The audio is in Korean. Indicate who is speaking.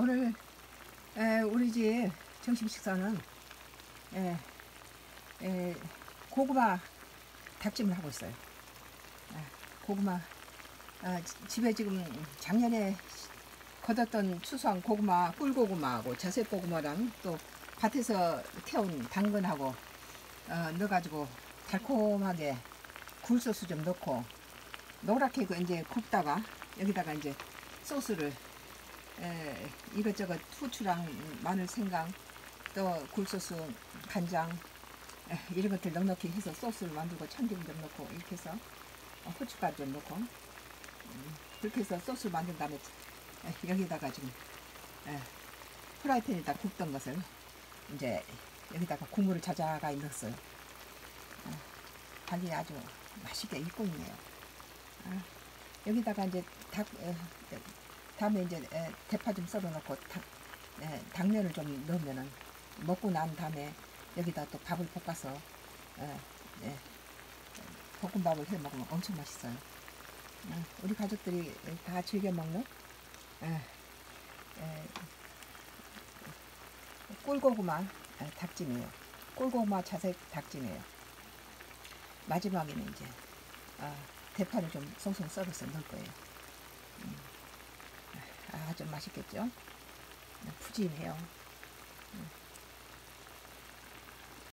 Speaker 1: 오늘 에, 우리 집 점심 식사는 에, 에, 고구마 닭찜을 하고 있어요. 아, 고구마 아, 지- 집에 지금 작년에 걷었던 추수한 고구마 꿀고구마하고 자색고구마랑 또 밭에서 태운 당근하고 어, 넣어가지고 달콤하게 굴소스 좀 넣고 노랗게 그 이제 굽다가 여기다가 이제 소스를 에, 이것저것 후추랑 마늘 생강 또 굴소스 간장 에, 이런 것들 넉넉히 해서 소스를 만들고 참기름 좀 넣고 이렇게 해서 어, 후춧가루 좀 넣고 음, 그렇게 해서 소스를 만든 다음에 에, 여기다가 지금 에, 프라이팬에다 굽던 것을 이제 여기다가 국물을 자자가 넣었어요. 어, 닭이 아주 맛있게 익고 있네요. 아, 여기다가 이제 닭 에, 에, 다음에 이제 에, 대파 좀 썰어놓고 닭, 에, 당면을 좀 넣으면은 먹고 난 다음에 여기다 또 밥을 볶아서 볶음밥을 해 먹으면 엄청 맛있어요. 에, 우리 가족들이 다 즐겨 먹는 꿀고구마 에, 닭찜이에요. 꿀고구마 자색 닭찜이에요. 마지막에는 이제 아, 대파를 좀 송송 썰어서 넣을 거예요. 아, 좀 맛있겠죠? 푸짐해요. 음.